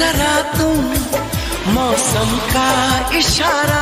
जरा तुम मौसम का इशारा